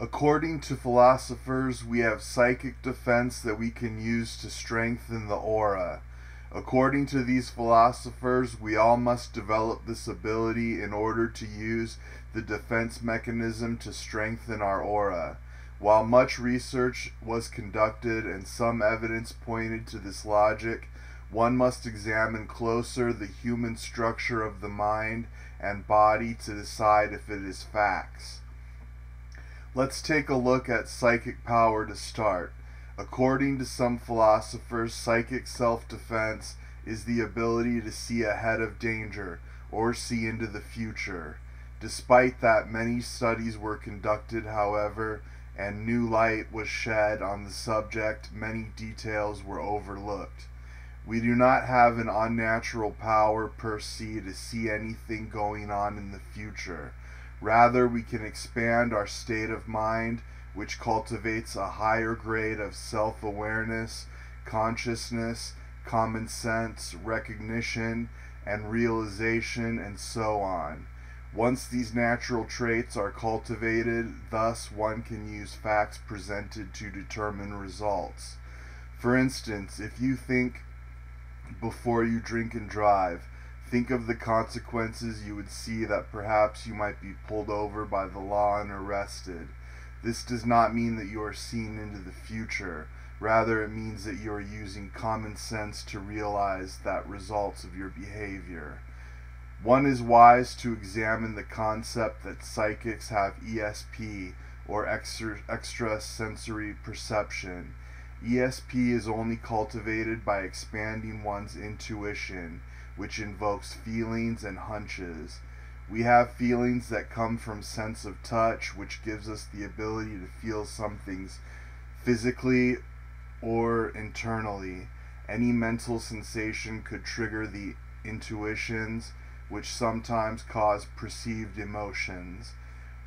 According to philosophers, we have psychic defense that we can use to strengthen the aura. According to these philosophers, we all must develop this ability in order to use the defense mechanism to strengthen our aura. While much research was conducted and some evidence pointed to this logic, one must examine closer the human structure of the mind and body to decide if it is facts. Let's take a look at psychic power to start. According to some philosophers, psychic self defense is the ability to see ahead of danger or see into the future. Despite that, many studies were conducted, however, and new light was shed on the subject, many details were overlooked. We do not have an unnatural power per se to see anything going on in the future. Rather, we can expand our state of mind, which cultivates a higher grade of self awareness, consciousness, common sense, recognition, and realization, and so on. Once these natural traits are cultivated, thus one can use facts presented to determine results. For instance, if you think before you drink and drive, think of the consequences you would see that perhaps you might be pulled over by the law and arrested. This does not mean that you are seeing into the future. Rather, it means that you are using common sense to realize that results of your behavior. One is wise to examine the concept that psychics have ESP, or extra, extrasensory perception. ESP is only cultivated by expanding one's intuition which invokes feelings and hunches. We have feelings that come from sense of touch, which gives us the ability to feel some things physically or internally. Any mental sensation could trigger the intuitions, which sometimes cause perceived emotions.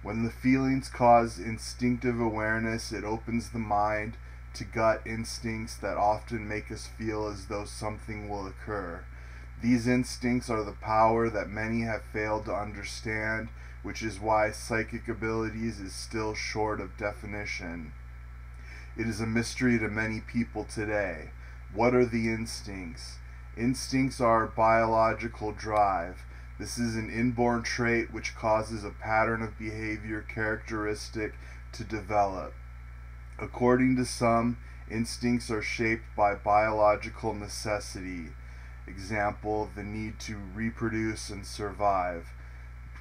When the feelings cause instinctive awareness, it opens the mind to gut instincts that often make us feel as though something will occur. These instincts are the power that many have failed to understand, which is why psychic abilities is still short of definition. It is a mystery to many people today. What are the instincts? Instincts are biological drive. This is an inborn trait which causes a pattern of behavior characteristic to develop. According to some, instincts are shaped by biological necessity. Example, the need to reproduce and survive.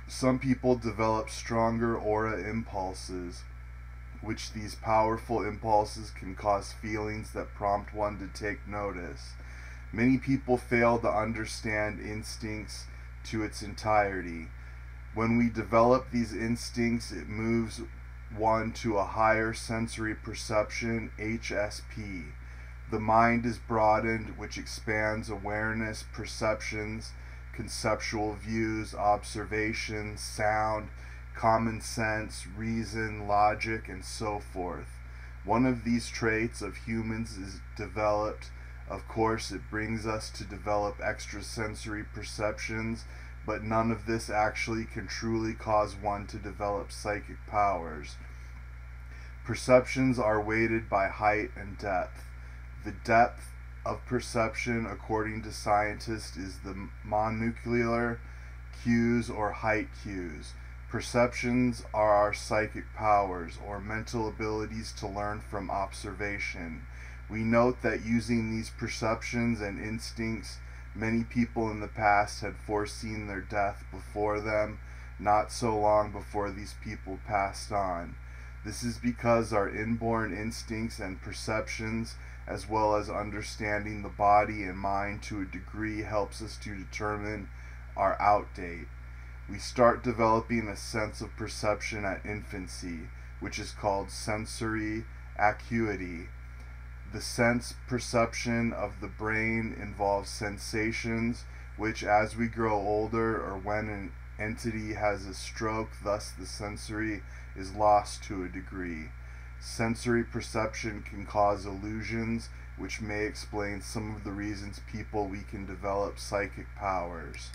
Some people develop stronger aura impulses, which these powerful impulses can cause feelings that prompt one to take notice. Many people fail to understand instincts to its entirety. When we develop these instincts, it moves one to a higher sensory perception, HSP. The mind is broadened, which expands awareness, perceptions, conceptual views, observations, sound, common sense, reason, logic, and so forth. One of these traits of humans is developed. Of course, it brings us to develop extrasensory perceptions, but none of this actually can truly cause one to develop psychic powers. Perceptions are weighted by height and depth. The depth of perception, according to scientists, is the monocular cues or height cues. Perceptions are our psychic powers or mental abilities to learn from observation. We note that using these perceptions and instincts, many people in the past had foreseen their death before them, not so long before these people passed on. This is because our inborn instincts and perceptions as well as understanding the body and mind to a degree helps us to determine our outdate. We start developing a sense of perception at infancy, which is called sensory acuity. The sense perception of the brain involves sensations, which, as we grow older or when an entity has a stroke, thus the sensory is lost to a degree. Sensory perception can cause illusions, which may explain some of the reasons people we can develop psychic powers.